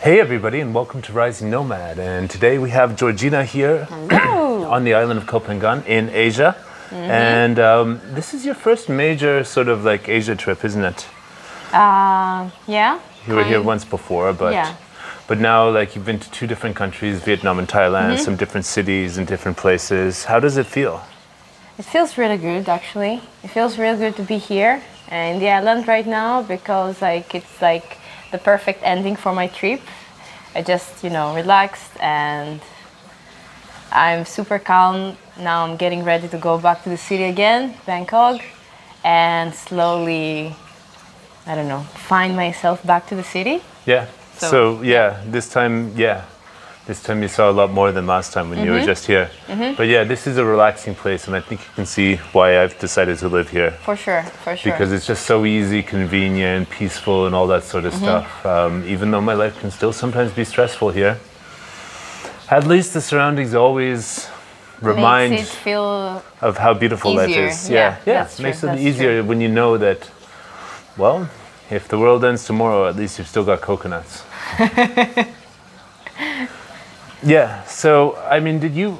Hey, everybody, and welcome to Rising Nomad. And today we have Georgina here on the island of Koh Phangan in Asia. And um, this is your first major sort of like Asia trip, isn't it? Uh, yeah. You were here once before, but Yeah. but now like you've been to two different countries, Vietnam and Thailand, some different cities and different places. How does it feel? It feels really good, actually. It feels really good to be here in the island right now because like it's like the perfect ending for my trip. I just you know relaxed and I'm super calm. Now I'm getting ready to go back to the city again, Bangkok, and slowly, I don't know, find myself back to the city. Yeah. So, So- yeah, this time, yeah, this time you saw a lot more than last time when you were mm-hmm. just here. Mm-hmm. But yeah, this is a relaxing place, and I think you can see why I've decided to live here. For sure, for sure. because it's just so easy, convenient, peaceful, and all that sort of mm-hmm. stuff. Um, even though my life can still sometimes be stressful here, at least the surroundings always remind it of how beautiful life easier. is. Yeah, yeah, that's true, makes it that's easier when you know that. Well, if the world ends tomorrow, at least you've still got coconuts. yeah. So, I mean, did you?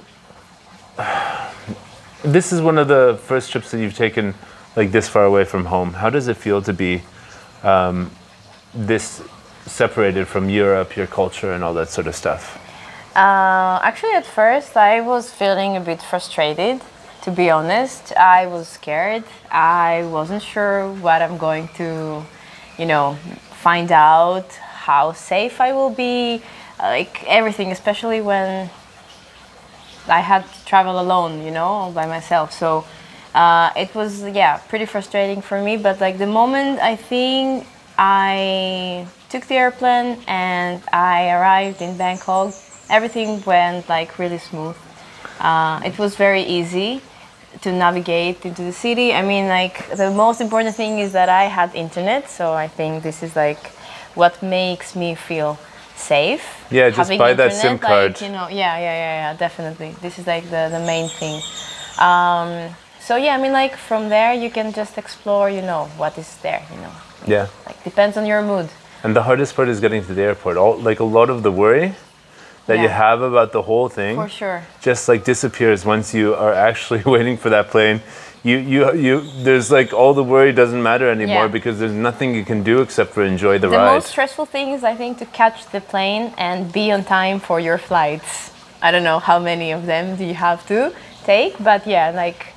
This is one of the first trips that you've taken, like this far away from home. How does it feel to be um, this separated from Europe, your culture, and all that sort of stuff? Uh, actually, at first, I was feeling a bit frustrated. To be honest, I was scared. I wasn't sure what I'm going to, you know, find out. How safe I will be, like everything, especially when I had to travel alone, you know, all by myself. So uh, it was, yeah, pretty frustrating for me. But like the moment I think I took the airplane and I arrived in Bangkok, everything went like really smooth. Uh, it was very easy to navigate into the city. I mean, like the most important thing is that I had internet, so I think this is like what makes me feel safe. Yeah, just buy that SIM card. Like, you know, yeah, yeah, yeah, yeah, definitely. This is like the, the main thing. Um, so yeah, I mean, like from there you can just explore, you know, what is there, you know. Yeah. Like depends on your mood. And the hardest part is getting to the airport. All like a lot of the worry that you have about the whole thing For sure. just like disappears once you are actually waiting for that plane. You you you there's like all the worry doesn't matter anymore Yeah. because there's nothing you can do except for enjoy the, The ride. The most stressful thing is, I think, to catch the plane and be on time for your flights. I don't know how many of them do you have to take, but yeah, like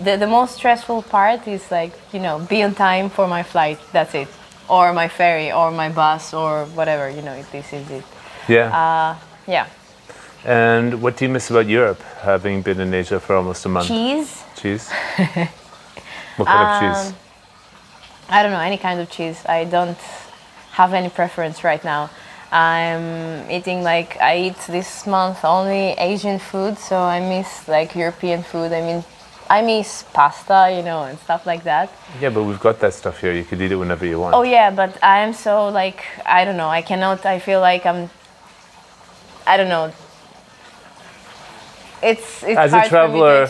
the, the most stressful part is like, you know, be on time for my flight. That's it. Or my ferry, or my bus, or whatever, you know, this is it. yeah. Uh, yeah. and what do you miss about Europe having been in Asia for almost a month? Cheese. Cheese? what kind of cheese? Um, I don't know, any kind of cheese. I don't have any preference right now. I'm eating like I eat this month only Asian food, so I miss like European food. I mean, I miss pasta, you know, and stuff like that. Yeah, but we've got that stuff here. You could eat it whenever you want. Oh yeah, but I'm so like I don't know. I cannot. I feel like I'm. I don't know. It's, it's As a hard for me traveler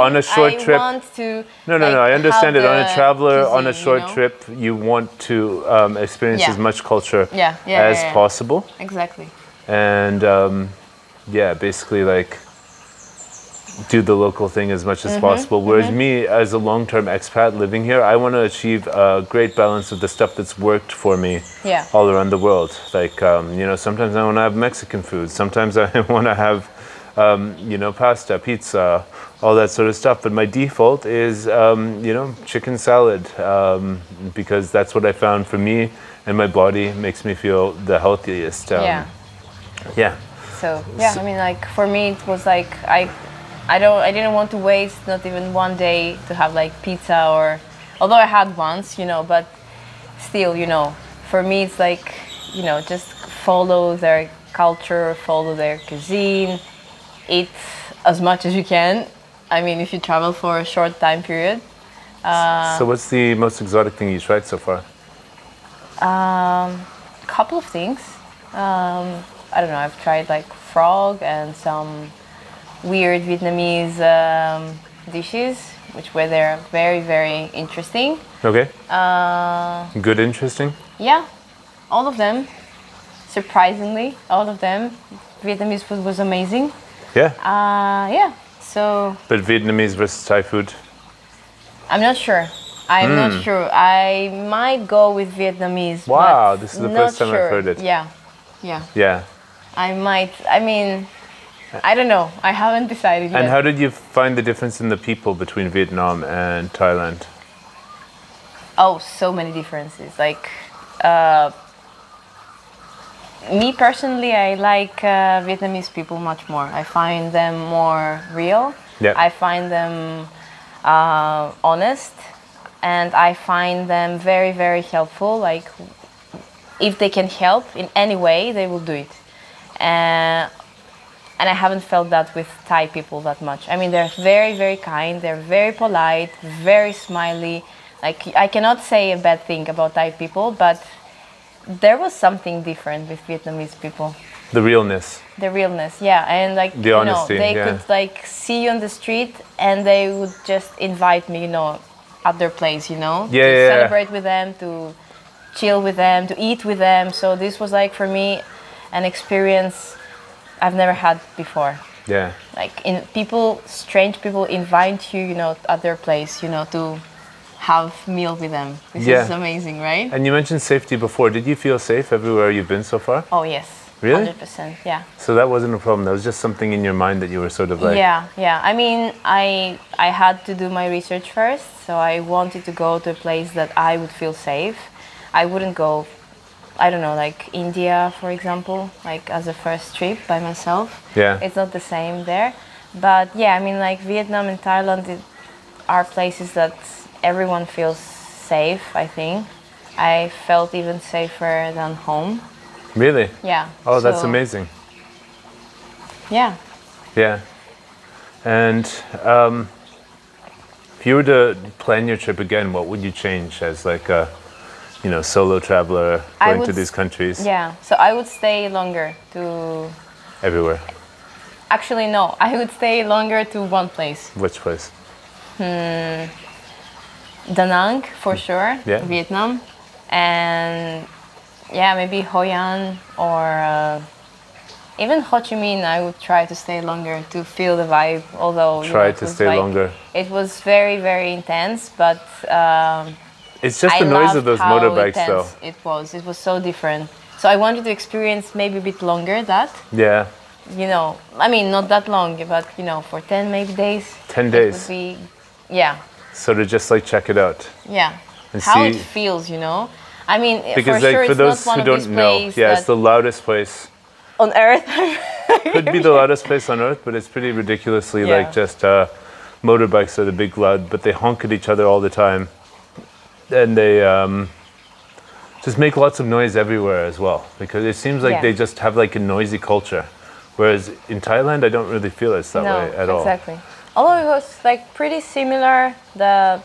on a short I trip- want to. No, no, like, no. I understand it. On a traveler, on a cuisine, you short know? trip, you want to um, experience Yeah. as much culture Yeah, yeah, as yeah, yeah. possible, Exactly. and um, yeah, basically like do the local thing as much as Mm-hmm, possible. Whereas me, as a long-term expat living here, I want to achieve a great balance of the stuff that's worked for me Yeah. all around the world. Like um, you know, sometimes I want to have Mexican food. Sometimes I want to have um, you know pasta, pizza, all that sort of stuff. But my default is um, you know chicken salad um, because that's what I found for me and my body makes me feel the healthiest. Um, yeah. Yeah. So yeah, I mean, like for me, it was like I, I don't, I didn't want to waste not even one day to have like pizza or, although I had once, you know, but still, you know, for me, it's like, you know, just follow their culture, follow their cuisine, eat as much as you can. I mean, if you travel for a short time period. so what's the most exotic thing you tried so far? Um, couple of things. Um, I don't know. I've tried like frog and some weird Vietnamese um, dishes, which were there very very interesting. Okay. Uh, Good, interesting. yeah, all of them. surprisingly, all of them. Vietnamese food was amazing. Yeah. Uh, yeah. So But Vietnamese versus Thai food. I'm not sure. I'm not sure. I might go with Vietnamese. Hmm. Wow, this is the first time I've heard it. Yeah, yeah. Yeah. I might. I mean, I don't know. I haven't decided yet. And how did you find the difference in the people between Vietnam and Thailand? oh, so many differences. Like, uh, me personally, I like uh, Vietnamese people much more. I find them more real. Yeah. I find them uh, honest, and I find them very, very helpful. Like, if they can help in any way, they will do it. Uh, and I haven't felt that with Thai people that much. I mean, they're very, very kind. They're very polite, very smiley. Like I cannot say a bad thing about Thai people, but there was something different with Vietnamese people. The realness. The realness, yeah, and like The you honesty, know, they yeah. could like see you on the street and they would just invite me, you know, at their place, you know, Yeah, to yeah, yeah. celebrate with them, to chill with them, to eat with them. So this was like for me an experience I've never had before. Yeah. Like in people, strange people invite you, you know, at their place, you know, to have meal with them. This Yeah. is amazing, right? And you mentioned safety before. Did you feel safe everywhere you've been so far? Oh yes, Really? hundred percent, yeah. So that wasn't a problem. That was just something in your mind that you were sort of like. yeah, yeah. I mean, I I had to do my research first, so I wanted to go to a place that I would feel safe. I wouldn't go, I don't know, like India, for example, like as a first trip by myself. Yeah. It's not the same there, but yeah, I mean, like Vietnam and Thailand it, are places that everyone feels safe. I think I felt even safer than home. Really? Yeah. Oh, that's amazing. Yeah. Yeah. And um, if you were to plan your trip again, what would you change as like a, you know, solo traveler going would to these countries Yeah. So I would stay longer to everywhere? Actually, no. I would stay longer to one place. Which place? Da Nang, for sure. Yeah. Vietnam. And yeah, maybe Hoi An or uh, even Ho Chi Minh. I would try to stay longer to feel the vibe. Although you Try know, it to stay like- longer. It was very, very intense, but um, It's just I the noise of those motorbikes, though. It was. It was so different. So I wanted to experience maybe a bit longer that. Yeah. you know, I mean, not that long, but you know, for 10 maybe days. 10 it days. would be, yeah, So to just like check it out. yeah. And How it feels, you know. I mean, Because for like sure, for those who don't know, yeah, it's the loudest place. on earth. Could be the loudest place on earth, but it's pretty ridiculously Yeah. like just uh, motorbikes are the big loud, but they honk at each other all the time, and they um, just make lots of noise everywhere as well. Because it seems like Yeah. they just have like a noisy culture, whereas in Thailand, I don't really feel it's that no, way at all. exactly. Although it was like pretty similar, the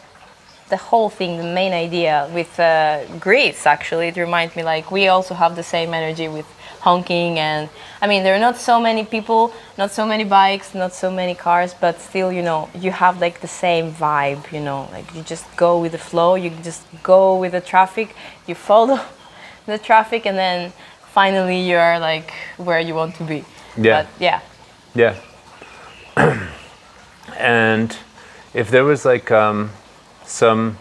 the whole thing, the main idea with uh, Greece. Actually, it reminds me like we also have the same energy with honking and I mean there are not so many people, not so many bikes, not so many cars, but still you know you have like the same vibe. You know, like you just go with the flow, you just go with the traffic, you follow the traffic, and then finally you're like where you want to be. Yeah. But yeah. Yeah. And if there was like um, some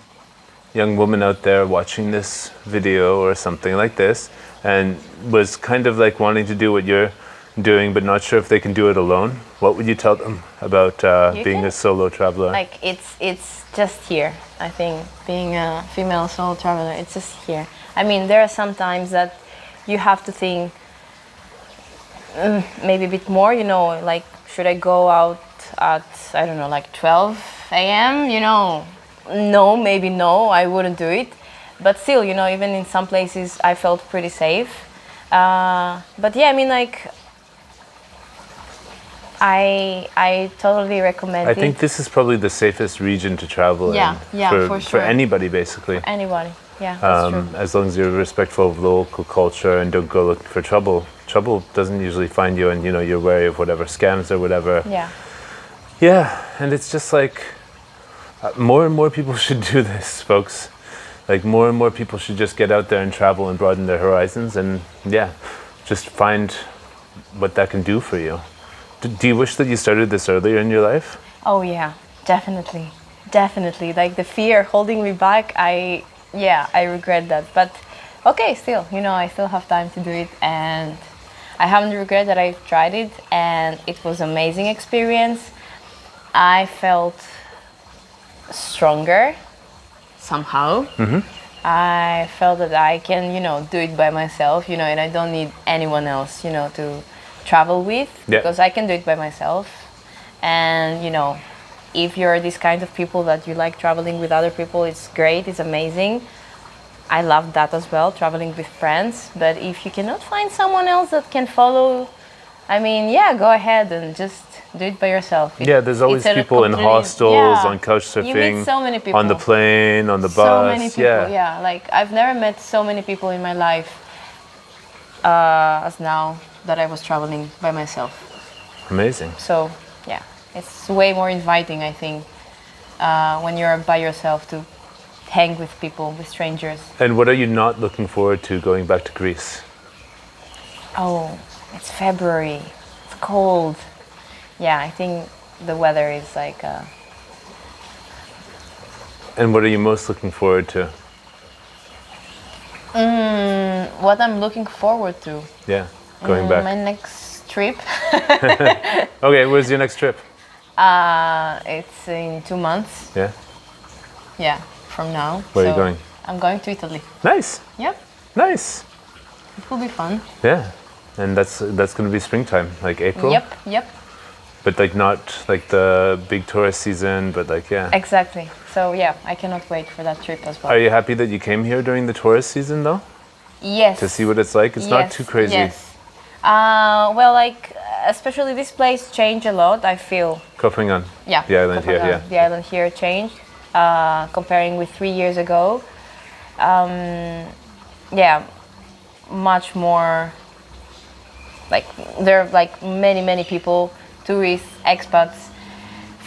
young woman out there watching this video or something like this and was kind of like wanting to do what you're doing but not sure if they can do it alone, what would you tell them about uh, being can- a solo traveler? like it's it's just here i think being a female solo traveler it's just here i mean there are some times that you have to think mm, maybe a bit more you know like should i go out at i don't know like 12 a.m you know no maybe no i wouldn't do it but still you know even in some places i felt pretty safe uh, but yeah i mean like I I totally recommend I it. think this is probably the safest region to travel Yeah, in yeah, for, for sure. anybody basically. Anybody. Yeah, that's Um, true. as long as you're respectful of local culture and don't go looking for trouble. Trouble doesn't usually find you, and you know you're wary of whatever scams or whatever. Yeah. Yeah, and it's just like uh, more and more people should do this, folks. Like more and more people should just get out there and travel and broaden their horizons. And yeah, just find what that can do for you. Do, do you wish that you started this earlier in your life? Oh yeah, definitely, definitely. Like the fear holding me back, I yeah, I regret that. But okay, still, you know, I still have time to do it, and I haven't regret that I tried it, and it was amazing experience. I felt stronger somehow. Mm-hmm. I felt that I can, you know, do it by myself, you know, and I don't need anyone else, you know, to travel with Yeah. because I can do it by myself. And, you know, if you're this kind of people that you like traveling with other people, it's great, it's amazing. I love that as well, traveling with friends. But if you cannot find someone else that can follow, I mean, yeah, go ahead and just do it by yourself. It- Yeah, there's always people in hostels, yeah. on couch surfing, so many people. on the plane, on the bus. So many people, yeah. Like I've never met so many people in my life uh, as now that I was traveling by myself. Amazing. So yeah, it's way more inviting, I think, uh, when you're by yourself to hang with people, with strangers. And what are you not looking forward to going back to Greece? Oh, it's February. It's cold. Yeah, I think the weather is like. Uh, And what are you most looking forward to? what I'm looking forward to. Yeah, going Mm, back. My next trip. Okay, where's your next trip? Uh, it's in two months. Yeah, Yeah, from now. Where are you going? I'm going to Italy. nice, Yep, nice. it will be fun. Yeah, and that's that's gonna be springtime, like April. Yep, yep, But like not like the big tourist season, but like yeah. exactly. So yeah, I cannot wait for that trip as well. Are you happy that you came here during the tourist season though, yes. to see what it's like? It's not too crazy. Yes. Uh, well, like especially this place changed a lot. I feel. Koh Phangan. Yeah. The island here, yeah. The island here changed, uh, comparing with three years ago. Um, yeah, much more. Like there are like many many people, tourists, expats,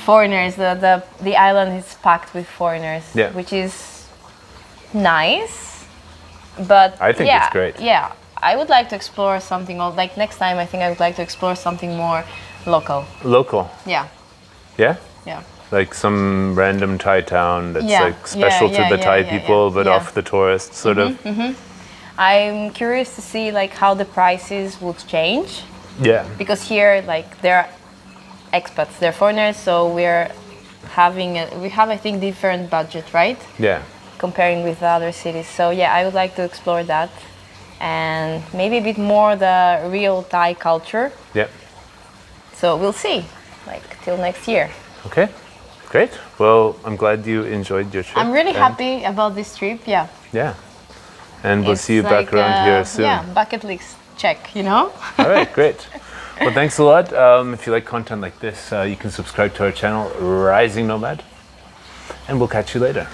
foreigners. The the the island is packed with foreigners, Yeah. which is nice. But I think yeah, it's great. Yeah, I would like to explore something. else. Like next time, I think I would like to explore something more local. Local. Yeah, Yeah. yeah. Like some random Thai town that's Yeah, like special to the Thai people, but off the tourists, sort of. Mhm. I'm curious to see like how the prices would change Yeah. because here like they're expats, they're foreigners, so we're having a, we have I think different budget, right? Yeah. Comparing with other cities. So yeah, I would like to explore that and maybe a bit more the real Thai culture. Yeah. So we'll see. Like till next year. Okay. Great. Well, I'm glad you enjoyed your trip. I'm really happy about this trip. Yeah. Yeah. And we'll It's see you back around uh, here soon. Yeah, bucket list check. You know. All right, great. Well, thanks a lot. Um, if you like content like this, uh, you can subscribe to our channel, Rising Nomad, and we'll catch you later.